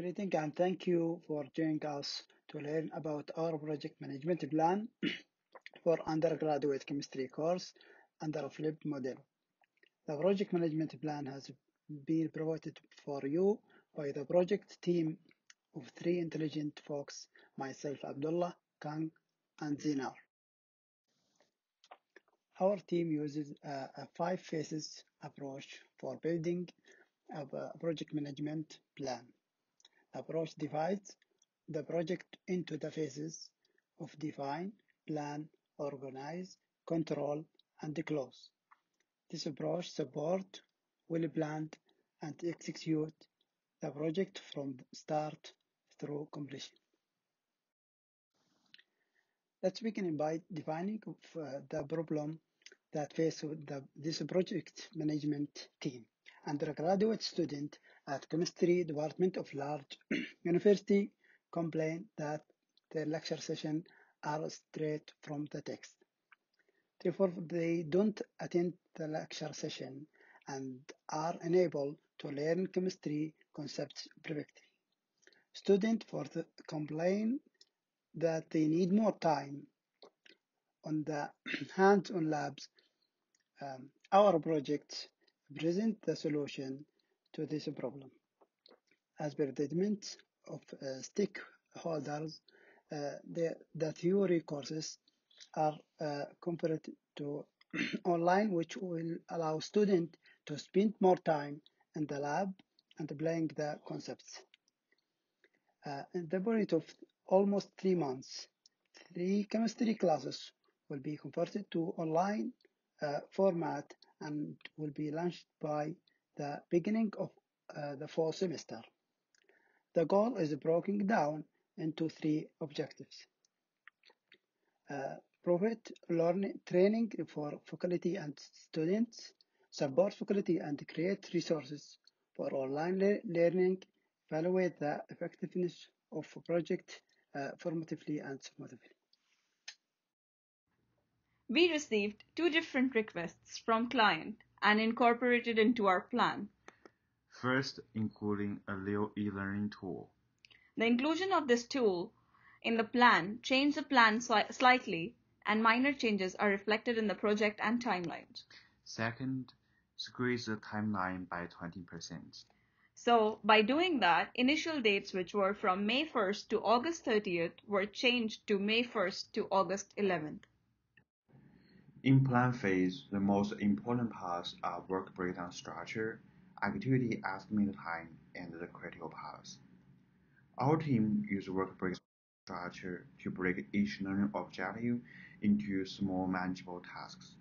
Greeting and thank you for joining us to learn about our project management plan for undergraduate chemistry course under a flipped model. The project management plan has been provided for you by the project team of three intelligent folks, myself Abdullah, Kang, and Zeenar. Our team uses a, a five phases approach for building a project management plan. The approach divides the project into the phases of define, plan, organize, control, and close. This approach supports well-planned and execute the project from start through completion. Let's begin by defining uh, the problem that face the, this project management team. Undergraduate student at chemistry department of large university complain that their lecture session are straight from the text. Therefore, they don't attend the lecture session and are unable to learn chemistry concepts perfectly. Students for the complain that they need more time on the hands-on labs. Um, our projects present the solution to this problem. As per the of uh, stakeholders, uh, the, the theory courses are uh, compared to online, which will allow students to spend more time in the lab and applying the concepts. Uh, in the period of almost three months, three chemistry classes will be converted to online uh, format and will be launched by the beginning of uh, the fall semester. The goal is broken down into three objectives. Uh, provide learning training for faculty and students, support faculty and create resources for online le learning, evaluate the effectiveness of project uh, formatively and summatively. We received two different requests from client and incorporated into our plan. First, including a Leo e-learning tool. The inclusion of this tool in the plan changed the plan sli slightly and minor changes are reflected in the project and timelines. Second, squeeze the timeline by 20%. So by doing that, initial dates which were from May 1st to August 30th were changed to May 1st to August 11th. In plan phase, the most important parts are work breakdown structure, activity estimate time, and the critical paths. Our team used work breakdown structure to break each learning objective into small manageable tasks.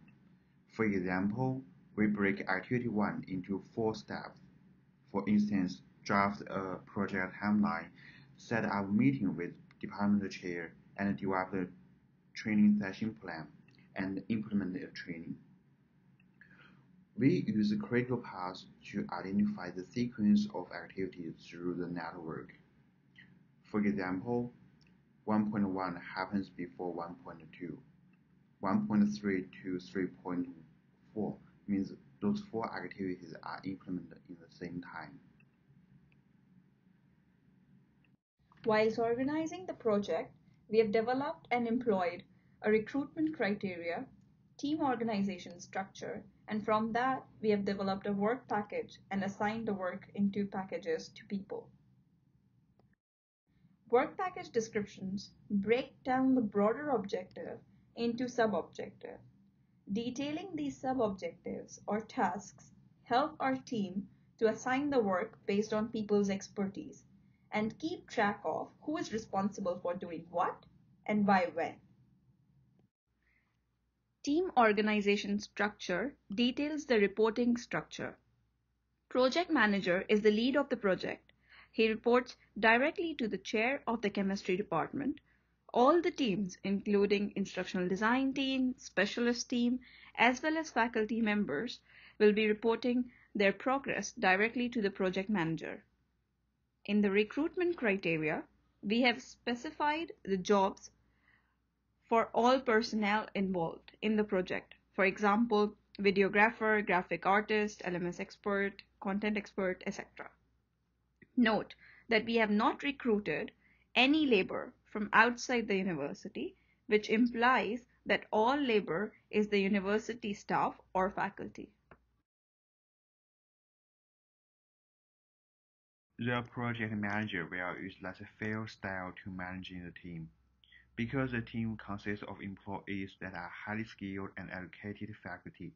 For example, we break activity 1 into four steps. For instance, draft a project timeline, set up meeting with department chair, and develop a training session plan, and implement the training. We use critical paths to identify the sequence of activities through the network. For example, 1.1 happens before 1.2. 1.3 to 3.4 means those four activities are implemented in the same time. Whilst organizing the project, we have developed and employed a recruitment criteria, team organization structure, and from that we have developed a work package and assigned the work in two packages to people. Work package descriptions break down the broader objective into sub-objective. Detailing these sub-objectives or tasks help our team to assign the work based on people's expertise and keep track of who is responsible for doing what and by when. Team organization structure details the reporting structure. Project manager is the lead of the project he reports directly to the chair of the chemistry department. All the teams, including instructional design team, specialist team, as well as faculty members, will be reporting their progress directly to the project manager. In the recruitment criteria, we have specified the jobs for all personnel involved in the project. For example, videographer, graphic artist, LMS expert, content expert, etc. Note that we have not recruited any labor from outside the university, which implies that all labor is the university staff or faculty. The project manager will use laissez-faire style to managing the team. Because the team consists of employees that are highly skilled and educated faculty,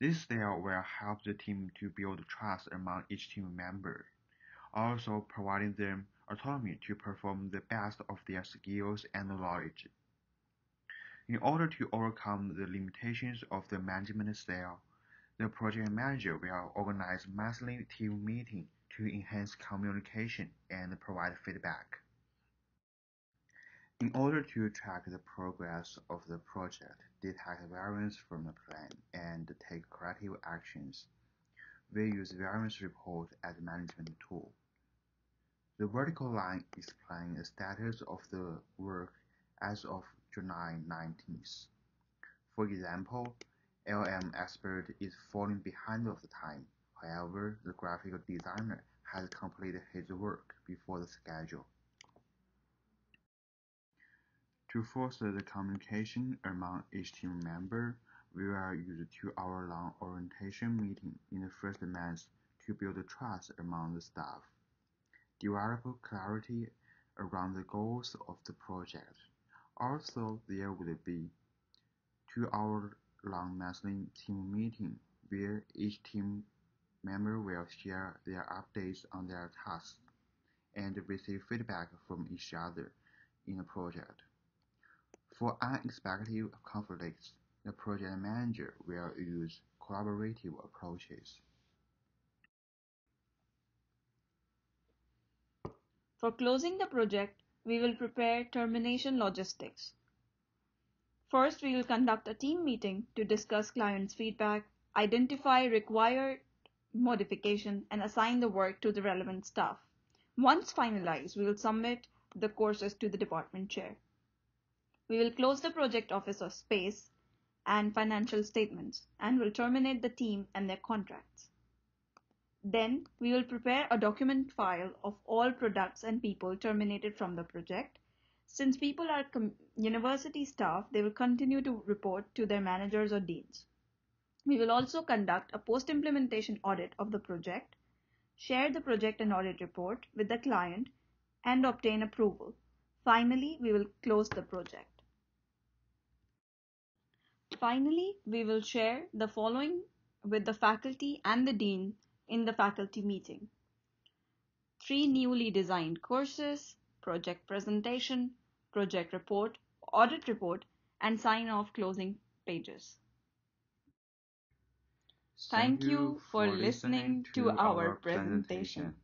this style will help the team to build trust among each team member, also providing them autonomy to perform the best of their skills and knowledge. In order to overcome the limitations of the management style, the project manager will organize monthly team meetings to enhance communication and provide feedback. In order to track the progress of the project, detect variance from the plan, and take corrective actions, we use variance report as a management tool. The vertical line explains the status of the work as of July 19th. For example, LM expert is falling behind of the time. However, the graphical designer has completed his work before the schedule. To foster the communication among each team member, we will use a two-hour-long orientation meeting in the first month to build trust among the staff develop clarity around the goals of the project. Also, there would be two-hour-long monthly team meeting where each team member will share their updates on their tasks and receive feedback from each other in the project. For unexpected conflicts, the project manager will use collaborative approaches. For closing the project, we will prepare termination logistics. First, we will conduct a team meeting to discuss client's feedback, identify required modification, and assign the work to the relevant staff. Once finalized, we will submit the courses to the department chair. We will close the project office of space and financial statements and will terminate the team and their contracts. Then we will prepare a document file of all products and people terminated from the project. Since people are university staff, they will continue to report to their managers or deans. We will also conduct a post-implementation audit of the project, share the project and audit report with the client, and obtain approval. Finally, we will close the project. Finally, we will share the following with the faculty and the dean in the faculty meeting. Three newly designed courses, project presentation, project report, audit report, and sign-off closing pages. Thank you for listening to our presentation.